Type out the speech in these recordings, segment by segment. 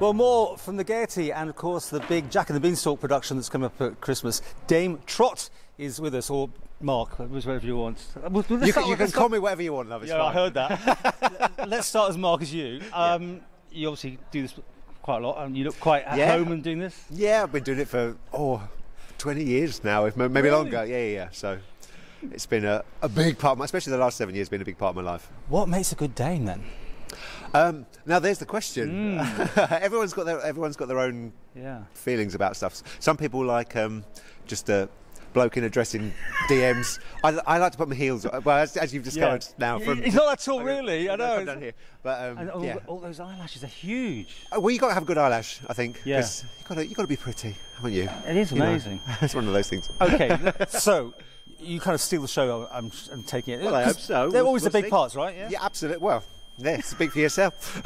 Well, more from the Gaiety and, of course, the big Jack and the Beanstalk production that's coming up at Christmas. Dame Trott is with us, or Mark, whatever you want. You can, you can call me whatever you want, love. Yeah, fine. I heard that. Let's start as Mark as you. Um, You obviously do this quite a lot, and you look quite at Yeah. home and doing this. Yeah, I've been doing it for oh, 20 years now, if maybe Really? longer. Yeah, yeah, yeah. So it's been a, a big part, of my, especially the last seven years, been a big part of my life. What makes a good Dame then? Um, now there's the question. everyone's got their everyone's got their own Yeah. feelings about stuff. Some people like um, just a bloke in a dress in DMs. I, I like to put my heels. on. Well, as, as you've discovered now, from He's not that tall, really. I know. down here. But um, And all, yeah. all those eyelashes are huge. Oh, Well, you've got to have a good eyelash, I think. Yeah. You got to you got to be pretty, haven't you? It is You know, amazing. it's one of those things. Okay, so you kind of steal the show. I'm, I'm taking it. Well, I hope so. They're We'll- always the we'll big see. parts, right? Yeah. Yeah, absolutely. Well, yeah, speak for yourself.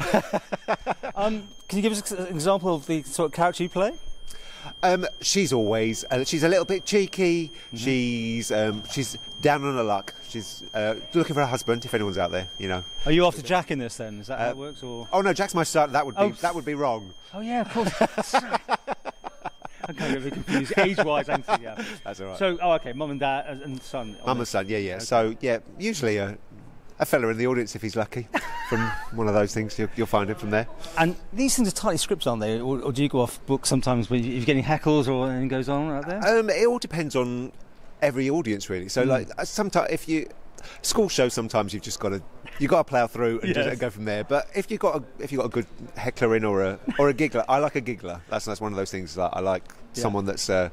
Um, can you give us an example of the sort of character you play? Um, she's always uh, she's a little bit cheeky. Mm-hmm. She's um, she's down on her luck. She's uh, looking for a husband. If anyone's out there, you know. Are you after Jack in this then? Is that how Uh, it works? Or Oh no, Jack's my son. That would be Oh. that would be wrong. oh yeah, of course. I'm kind of a bit confused age-wise. and yeah. That's all right. So oh okay, mum and dad and- and son. on Mum and son. Yeah, yeah. So yeah, usually a, a fella in the audience if he's lucky. from one of those things, you'll, you'll find him from there. And these things are tightly scripted, aren't they? Or, or do you go off book sometimes when you're getting heckles or anything goes on out there? Um, it all depends on every audience, really. So, hmm. like, uh, sometimes if you school shows, sometimes you've just got to you got to plough through and, just, Yes. and go from there. But if you got a, if you got a good heckler in or a or a giggler, I like a giggler. That's that's one of those things that I like. Yeah. Someone that's. Uh,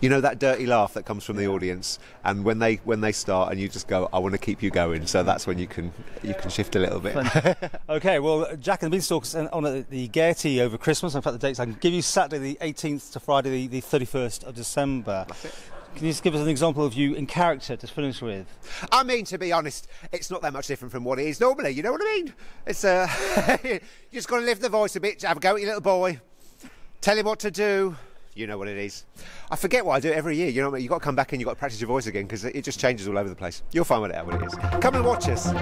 you know that dirty laugh that comes from the audience, and when they when they start, and you just go, "I want to keep you going." So that's when you can you can shift a little bit. Okay, well, Jack and the Beanstalk is on at the Gaiety over Christmas. In fact, the dates I can give you Saturday the 18th to Friday the, the 31st of December. Can you just give us an example of you in character to finish with? I mean, to be honest, it's not that much different from what it is normally. You know what I mean? It's uh, you just got to lift the voice a bit, have a go at your little boy, tell him what to do. You know what it is. I forget what I do every year. You know what I mean? You've got to come back and you've got to practice your voice again because it just changes all over the place. You'll find out what it is. Come and watch us.